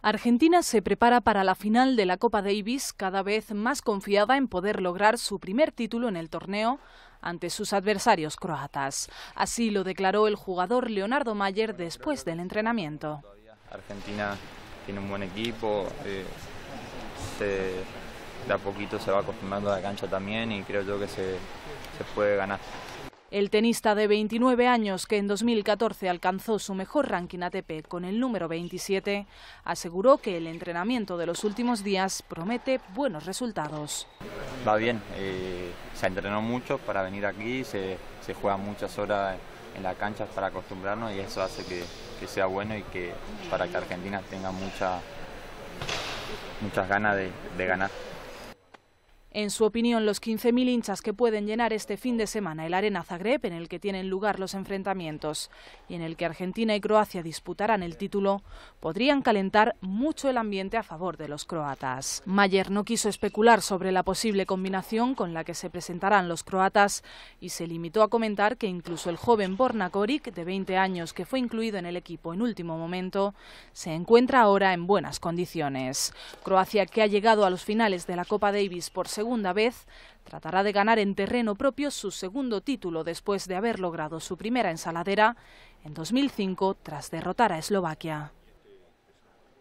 Argentina se prepara para la final de la Copa Davis cada vez más confiada en poder lograr su primer título en el torneo ante sus adversarios croatas. Así lo declaró el jugador Leonardo Mayer después del entrenamiento. Argentina tiene un buen equipo, eh, de a poquito se va acostumbrando a la cancha también y creo yo que se, se puede ganar. El tenista de 29 años, que en 2014 alcanzó su mejor ranking ATP con el número 27, aseguró que el entrenamiento de los últimos días promete buenos resultados. Va bien, eh, se entrenó mucho para venir aquí, se, juega muchas horas en la cancha para acostumbrarnos y eso hace que, sea bueno y que para que Argentina tenga mucha, muchas ganas de ganar. En su opinión, los 15.000 hinchas que pueden llenar este fin de semana el Arena Zagreb, en el que tienen lugar los enfrentamientos y en el que Argentina y Croacia disputarán el título, podrían calentar mucho el ambiente a favor de los croatas. Mayer no quiso especular sobre la posible combinación con la que se presentarán los croatas y se limitó a comentar que incluso el joven Borna Koric, de 20 años, que fue incluido en el equipo en último momento, se encuentra ahora en buenas condiciones. Croacia, que ha llegado a los finales de la Copa Davis por segunda vez, tratará de ganar en terreno propio su segundo título después de haber logrado su primera ensaladera en 2005 tras derrotar a Eslovaquia.